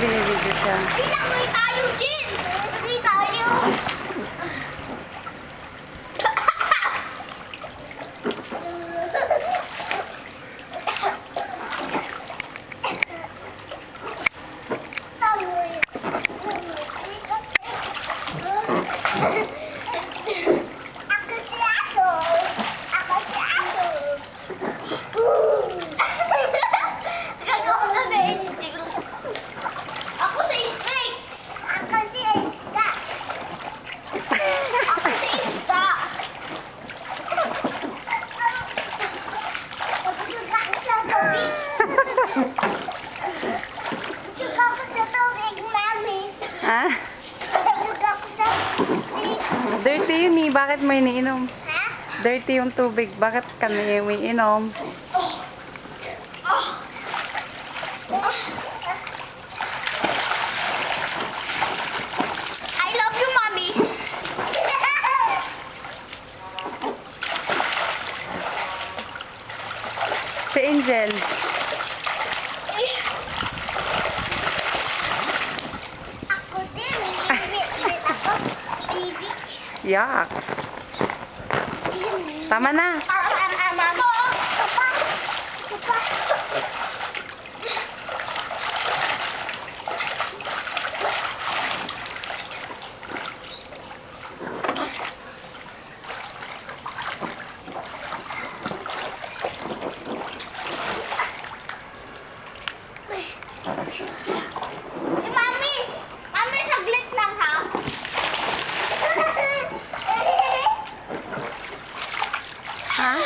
binibigyo siya. Langoy tayo, Jin! Langoy tayo! Langoy. Ako ah? Dirty yun eh. Bakit mo iniinom? Ha? Dirty yung tubig. Bakit kami. Oh. Oh. I love you, Mommy. Si Angel. Yak. Tama na. Huh?